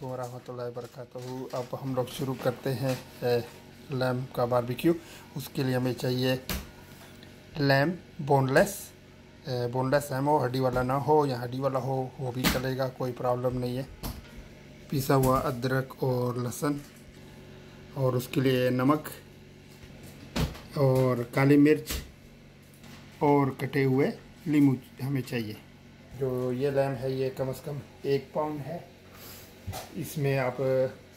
वालेकुम रहमतुल्लाहि वरकatuhu अब हम लोग शुरू करते हैं लैम का बारबेक्यू। उसके लिए हमें चाहिए लैम, बोनलेस। बोनलेस लैम हो, हड्डी वाला ना हो या हड्डी वाला हो, वो भी चलेगा, कोई प्रॉब्लम नहीं है। पिसा हुआ अदरक और लहसुन और उसके लिए नमक और काली मिर्च और कटे हुए लीमू हमें चाहिए। जो ये लैम है, ये कम से कम एक पाउंड है। इसमें आप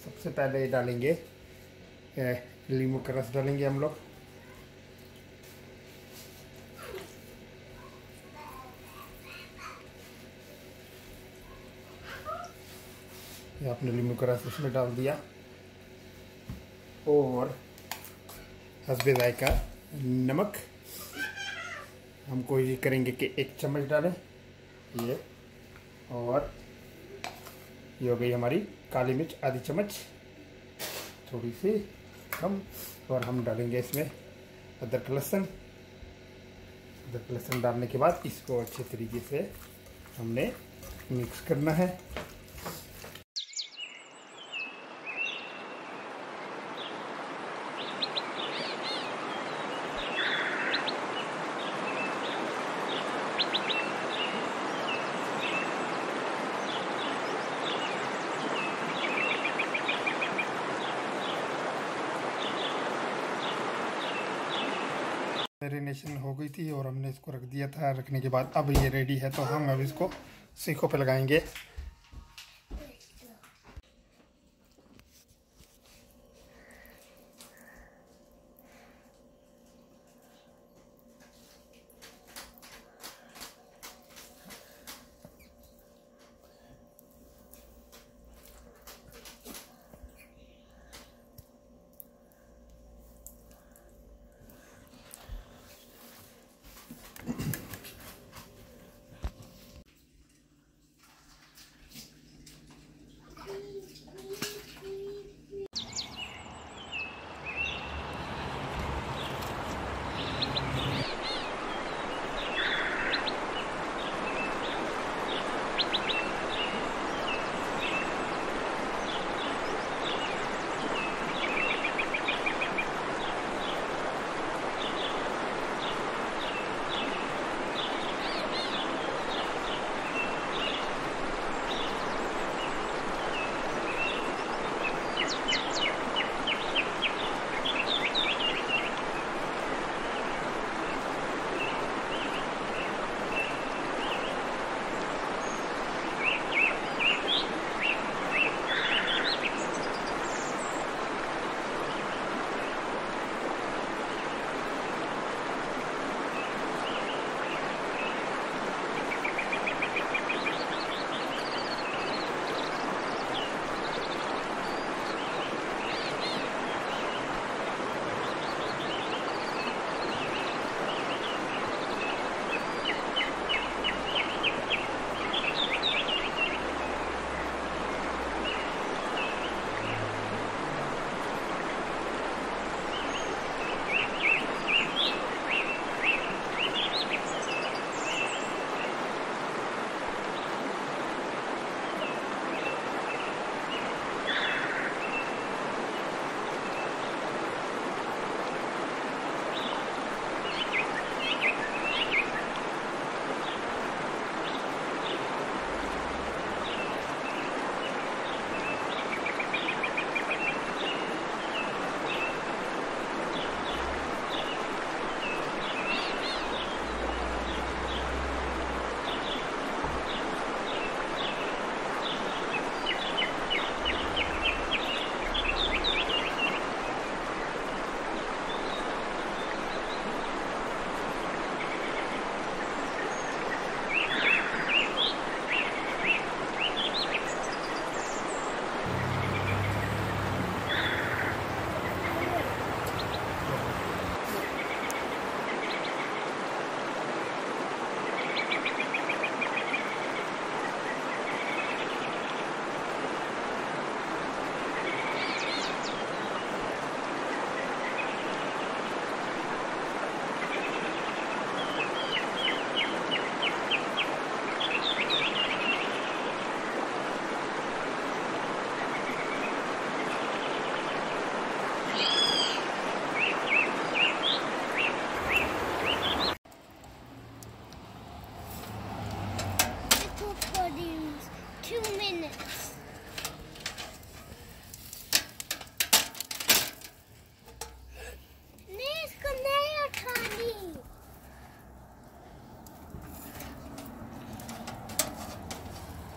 सबसे पहले डालेंगे लीमू का रस डालेंगे हम लोग। ये आपने लीमू का रस इसमें डाल दिया। और हसबे का नमक। हम कोशिश करेंगे कि एक चम्मच डालें। ये और ये हो गई हमारी काली मिर्च, आधी चम्मच। थोड़ी सी कम, और हम डालेंगे इसमें अदरक लहसुन। अदरक लहसुन डालने के बाद इसको अच्छे तरीके से हमने मिक्स करना है। मैरिनेशन हो गई थी और हमने इसको रख दिया था। रखने के बाद अब ये रेडी है तो हम अब इसको सीखों पे लगाएँगे।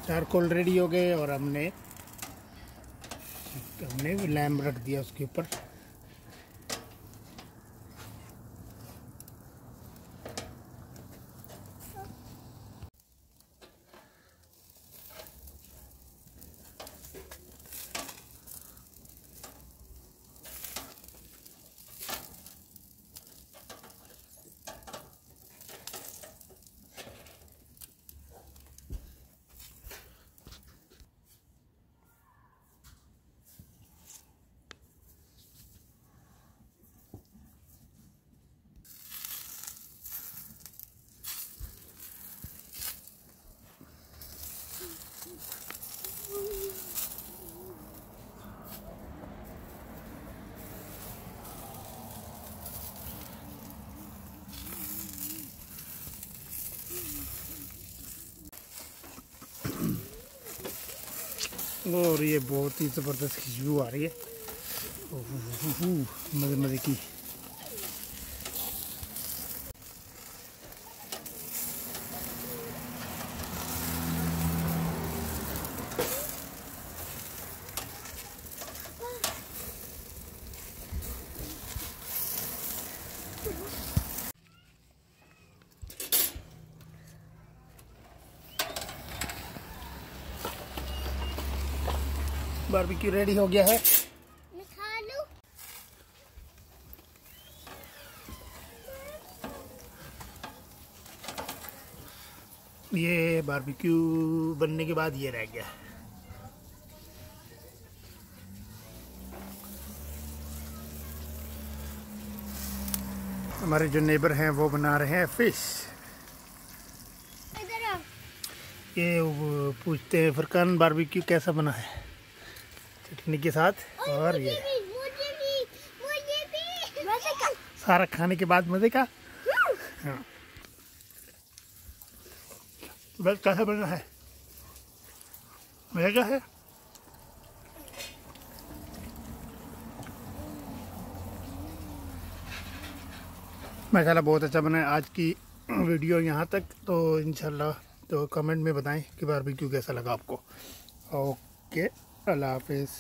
चारकोल रेडी हो गए और हमने हमने लैम्प रख दिया उसके ऊपर। और ये बहुत ही ज़बरदस्त खुशबू आ रही है। मज़े मज़े की। बारबेक्यू रेडी हो गया है। ये बारबेक्यू बनने के बाद ये रह गया हमारे जो नेबर हैं वो बना रहे हैं फ़िश। ये पूछते हैं फरकान बारबेक्यू कैसा बना है? चटनी के साथ और ये। भी भी भी। सारा खाने के बाद मज़े का? हाँ। बस कैसा बना है? मज़े का है? माशाल्लाह बहुत अच्छा बना है आज की वीडियो यहाँ तक। तो इंशाल्लाह तो कमेंट में बताएँ कि बारबेक्यू कैसा लगा आपको। ओके। Tchau, Lápis.